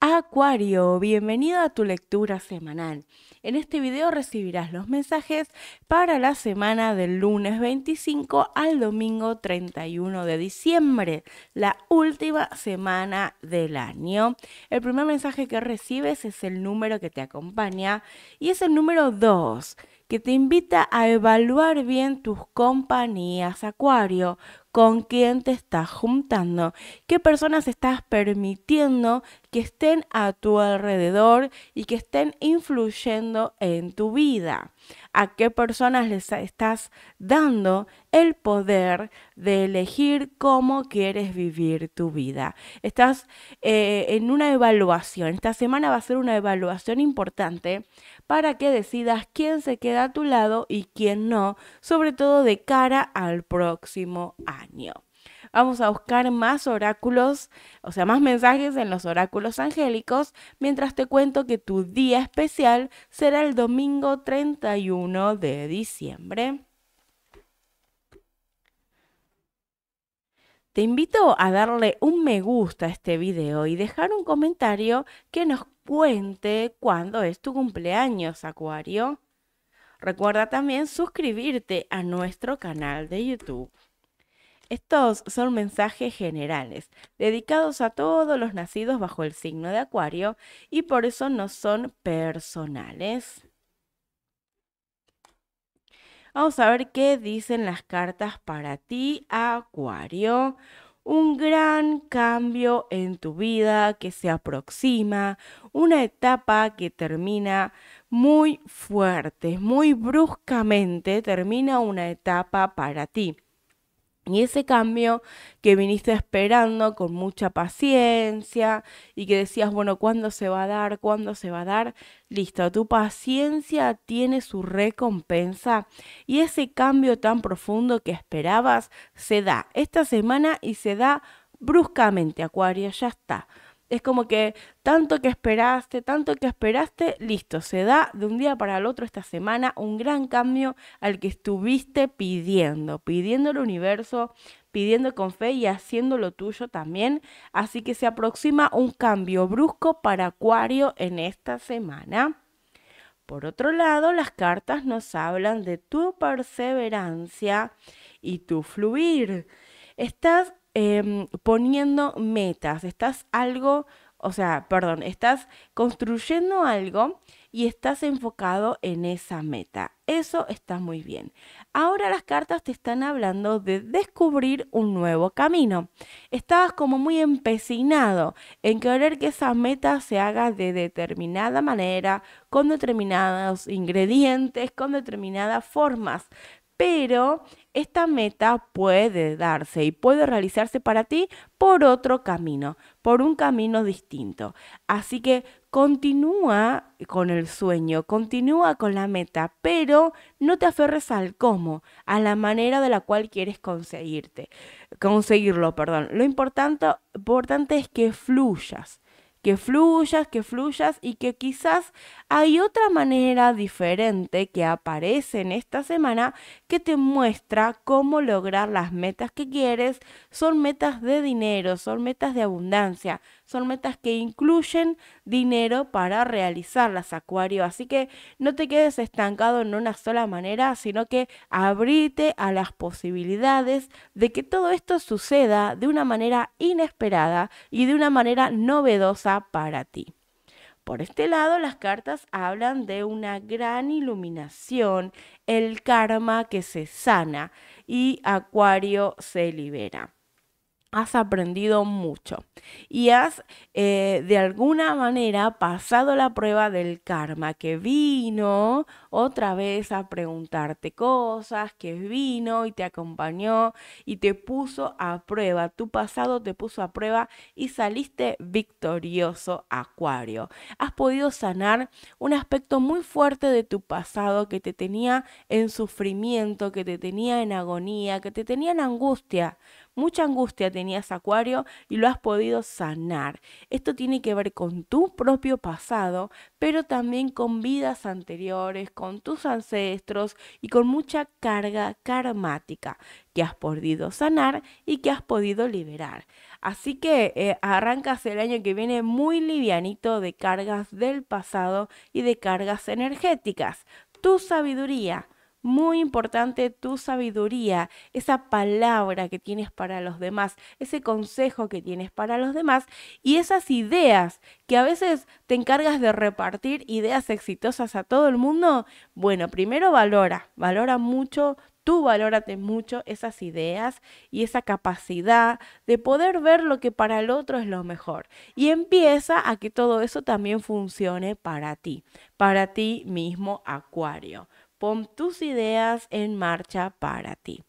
Acuario, bienvenido a tu lectura semanal. En este video recibirás los mensajes para la semana del lunes 25 al domingo 31 de diciembre, la última semana del año. El primer mensaje que recibes es el número que te acompaña y es el número 2 que te invita a evaluar bien tus compañías, Acuario, con quién te estás juntando, qué personas estás permitiendo que estén a tu alrededor y que estén influyendo en tu vida, a qué personas les estás dando el poder de elegir cómo quieres vivir tu vida. Estás eh, en una evaluación, esta semana va a ser una evaluación importante para que decidas quién se queda a tu lado y quién no, sobre todo de cara al próximo año. Vamos a buscar más oráculos, o sea, más mensajes en los oráculos angélicos, mientras te cuento que tu día especial será el domingo 31 de diciembre. Te invito a darle un me gusta a este video y dejar un comentario que nos cuente cuándo es tu cumpleaños, Acuario. Recuerda también suscribirte a nuestro canal de YouTube. Estos son mensajes generales, dedicados a todos los nacidos bajo el signo de Acuario y por eso no son personales. Vamos a ver qué dicen las cartas para ti, Acuario un gran cambio en tu vida que se aproxima, una etapa que termina muy fuerte, muy bruscamente, termina una etapa para ti. Y ese cambio que viniste esperando con mucha paciencia y que decías, bueno, ¿cuándo se va a dar? ¿Cuándo se va a dar? Listo, tu paciencia tiene su recompensa y ese cambio tan profundo que esperabas se da esta semana y se da bruscamente, Acuario, ya está. Es como que tanto que esperaste, tanto que esperaste, listo, se da de un día para el otro esta semana un gran cambio al que estuviste pidiendo, pidiendo el universo, pidiendo con fe y haciendo lo tuyo también. Así que se aproxima un cambio brusco para Acuario en esta semana. Por otro lado, las cartas nos hablan de tu perseverancia y tu fluir. Estás Em, poniendo metas, estás algo, o sea, perdón, estás construyendo algo y estás enfocado en esa meta. Eso está muy bien. Ahora las cartas te están hablando de descubrir un nuevo camino. Estabas como muy empecinado en querer que esa meta se haga de determinada manera, con determinados ingredientes, con determinadas formas pero esta meta puede darse y puede realizarse para ti por otro camino, por un camino distinto. Así que continúa con el sueño, continúa con la meta, pero no te aferres al cómo, a la manera de la cual quieres conseguirte, conseguirlo, perdón. Lo importante, importante es que fluyas que fluyas, que fluyas y que quizás hay otra manera diferente que aparece en esta semana que te muestra cómo lograr las metas que quieres. Son metas de dinero, son metas de abundancia, son metas que incluyen dinero para realizarlas, Acuario. Así que no te quedes estancado en una sola manera, sino que abrite a las posibilidades de que todo esto suceda de una manera inesperada y de una manera novedosa para ti. Por este lado, las cartas hablan de una gran iluminación, el karma que se sana y Acuario se libera has aprendido mucho y has eh, de alguna manera pasado la prueba del karma que vino otra vez a preguntarte cosas, que vino y te acompañó y te puso a prueba. Tu pasado te puso a prueba y saliste victorioso, Acuario. Has podido sanar un aspecto muy fuerte de tu pasado que te tenía en sufrimiento, que te tenía en agonía, que te tenía en angustia Mucha angustia tenías Acuario y lo has podido sanar. Esto tiene que ver con tu propio pasado, pero también con vidas anteriores, con tus ancestros y con mucha carga karmática que has podido sanar y que has podido liberar. Así que eh, arrancas el año que viene muy livianito de cargas del pasado y de cargas energéticas. Tu sabiduría muy importante tu sabiduría, esa palabra que tienes para los demás, ese consejo que tienes para los demás y esas ideas que a veces te encargas de repartir ideas exitosas a todo el mundo. Bueno, primero valora, valora mucho tú valórate mucho esas ideas y esa capacidad de poder ver lo que para el otro es lo mejor. Y empieza a que todo eso también funcione para ti, para ti mismo, Acuario. Pon tus ideas en marcha para ti.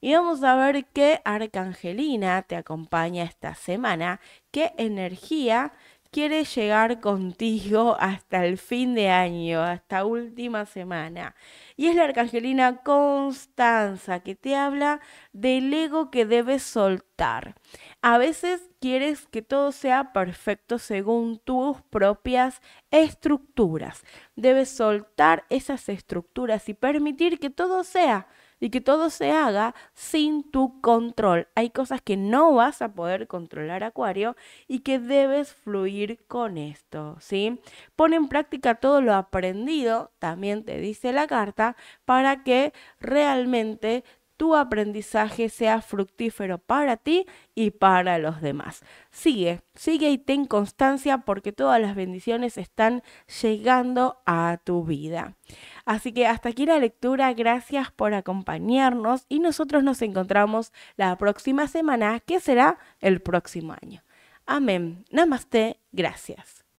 Y vamos a ver qué Arcangelina te acompaña esta semana, qué energía quiere llegar contigo hasta el fin de año, hasta última semana. Y es la Arcangelina Constanza que te habla del ego que debes soltar. A veces quieres que todo sea perfecto según tus propias estructuras. Debes soltar esas estructuras y permitir que todo sea y que todo se haga sin tu control. Hay cosas que no vas a poder controlar, Acuario, y que debes fluir con esto, ¿sí? Pon en práctica todo lo aprendido, también te dice la carta, para que realmente tu aprendizaje sea fructífero para ti y para los demás. Sigue, sigue y ten constancia porque todas las bendiciones están llegando a tu vida. Así que hasta aquí la lectura, gracias por acompañarnos y nosotros nos encontramos la próxima semana, que será el próximo año. Amén. Namaste, gracias.